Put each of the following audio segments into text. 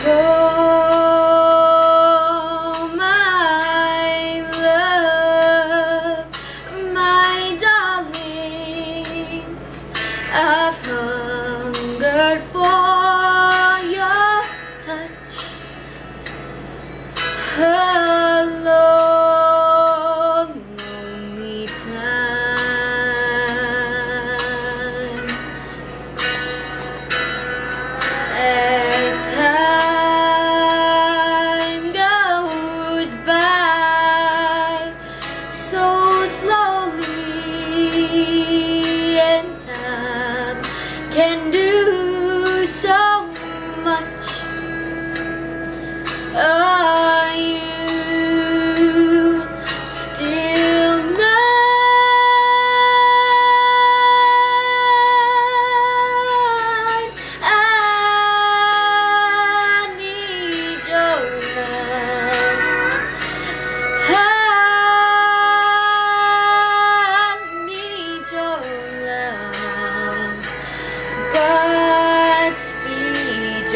Oh,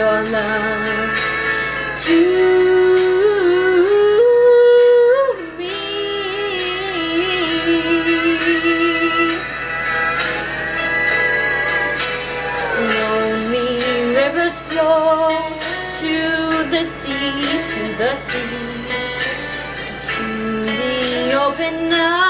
your love to me. Lonely rivers flow to the sea, to the sea, to the open arms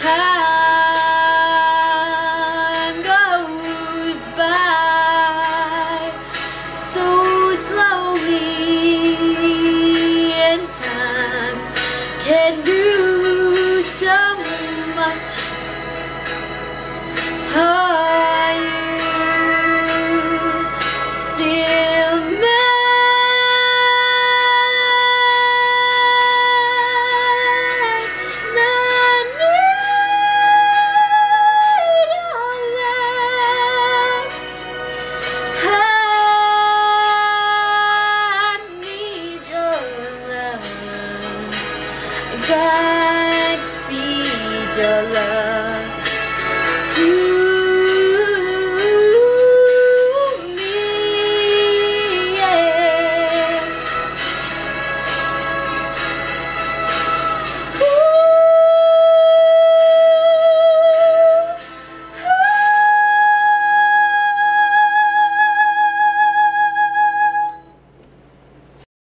Time goes by so slowly, and time God speed your love.